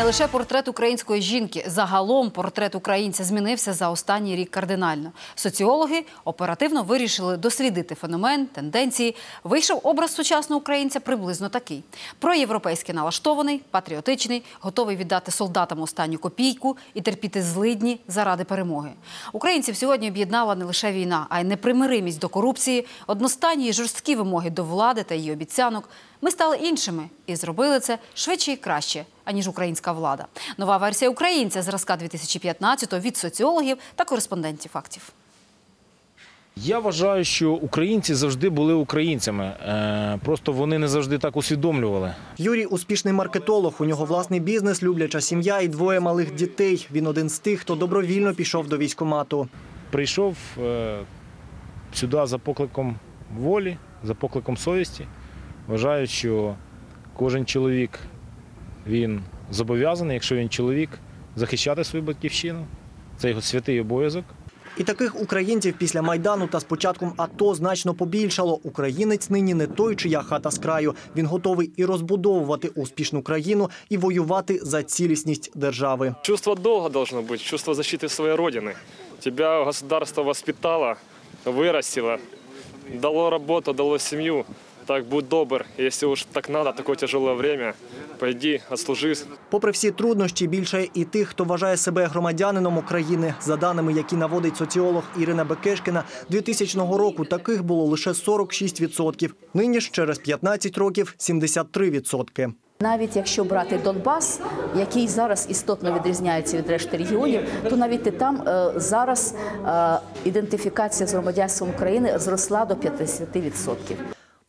Не лише портрет української жінки, загалом портрет українця змінився за останній рік кардинально. Соціологи оперативно вирішили дослідити феномен, тенденції. Вийшов образ сучасного українця приблизно такий: проєвропейськи налаштований, патріотичний, готовий віддати солдатам останню копійку і терпіти злидні заради перемоги. Українців сьогодні об'єднала не лише війна, а й непримиримість до корупції, одностайні і жорсткі вимоги до влади та її обіцянок. Ми стали іншими і зробили це швидше і краще, аніж українська влада. Нова версія українця зразка 2015-го від соціологів та кореспондентів фактів. Я вважаю, що українці завжди були українцями. Е, Просто вони не завжди так усвідомлювали. Юрій успішний маркетолог. У нього власний бізнес, любляча сім'я і двоє малих дітей. Він один з тих, хто добровільно пішов до військкомату. Прийшов е, сюди за покликом волі, за покликом совісті. Вважаю, що кожен чоловік він зобов'язаний, якщо він чоловік, захищати свою батьківщину. Це його святий обов'язок. І таких українців після майдану та з початком АТО значно побільшало. Українець нині не той, чия хата з краю. Він готовий і розбудовувати успішну країну, і воювати за цілісність держави. Чувство долга должно быть, чувство защиты своей родины. Тебя государство воспитало, вырастило, дало работу, дало семью. Так будь добр, если уж так надо, такое тяжелое время, пойди, отслужись. Попри всі труднощі, більше і тих, хто вважає себе громадянином України. За даними, які наводить соціолог Ірина Бекешкіна, 2000 року таких було лише 46%. Нині ж через 15 років 73%. Навіть якщо брати Донбас, який зараз істотно відрізняється від решти регіонів, то навіть і там е, зараз е, ідентифікація з громадянством України зросла до 50%.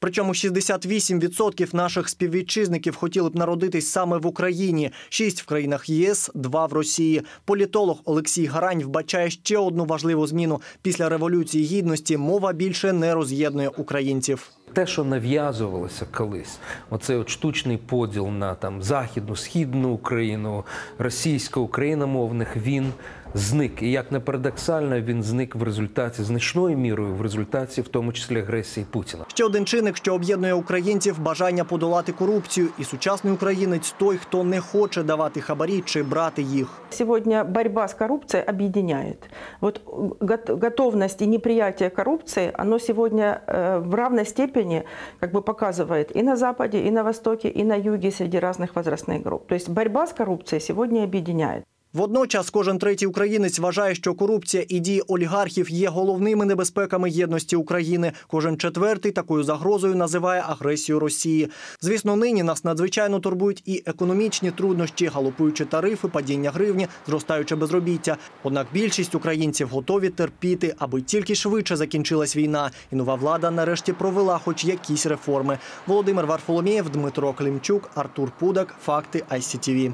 Причому 68% наших співвітчизників хотіли б народитись саме в Україні, 6 в країнах ЄС, 2 в Росії. Політолог Олексій Гарань вбачає ще одну важливу зміну. Після революції гідності мова більше не роз'єднує українців. Те, що нав'язувалося колись, оцей от штучний поділ на там західну, східну Україну, російсько-україномовних, він зник. І як не парадоксально, він зник в результаті значною мірою, в результаті, в тому числі агресії Путіна. Ще один чинник, що об'єднує українців бажання подолати корупцію. І сучасний українець той, хто не хоче давати хабарі чи брати їх. Сегодня борьба с коррупцией объединяет. Вот го- готовность и неприятие коррупции, оно сегодня э, в равной степени как бы показывает и на Западе, и на Востоке, и на Юге среди разных возрастных групп. То есть борьба с коррупцией сегодня объединяет. Водночас кожен третій українець вважає, що корупція і дії олігархів є головними небезпеками єдності України. Кожен четвертий такою загрозою називає агресію Росії. Звісно, нині нас надзвичайно турбують і економічні труднощі, галопуючі тарифи, падіння гривні, зростаюче безробіття. Однак більшість українців готові терпіти, аби тільки швидше закінчилась війна, і нова влада нарешті провела хоч якісь реформи. Володимир Варфоломєєв, Дмитро Климчук, Артур Пудак. Факти ICTV.